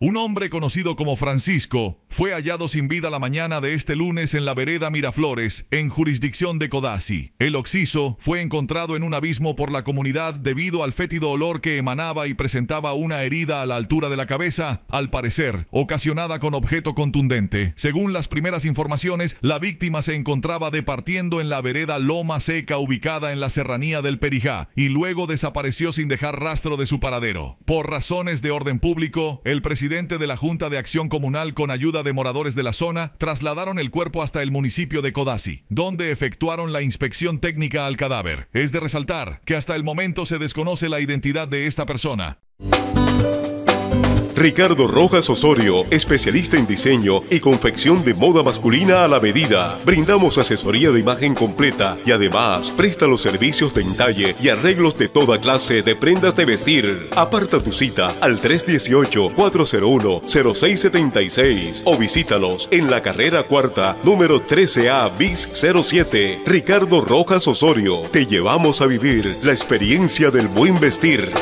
Un hombre conocido como Francisco fue hallado sin vida la mañana de este lunes en la vereda Miraflores, en jurisdicción de Codazzi. El occiso fue encontrado en un abismo por la comunidad debido al fétido olor que emanaba y presentaba una herida a la altura de la cabeza, al parecer, ocasionada con objeto contundente. Según las primeras informaciones, la víctima se encontraba departiendo en la vereda Loma Seca ubicada en la serranía del Perijá y luego desapareció sin dejar rastro de su paradero. Por razones de orden público, el presidente de la Junta de Acción Comunal con ayuda de moradores de la zona trasladaron el cuerpo hasta el municipio de Codazzi, donde efectuaron la inspección técnica al cadáver. Es de resaltar que hasta el momento se desconoce la identidad de esta persona. Ricardo Rojas Osorio, especialista en diseño y confección de moda masculina a la medida. Brindamos asesoría de imagen completa y además presta los servicios de entalle y arreglos de toda clase de prendas de vestir. Aparta tu cita al 318-401-0676 o visítalos en la carrera cuarta, número 13A bis 07. Ricardo Rojas Osorio, te llevamos a vivir la experiencia del buen vestir.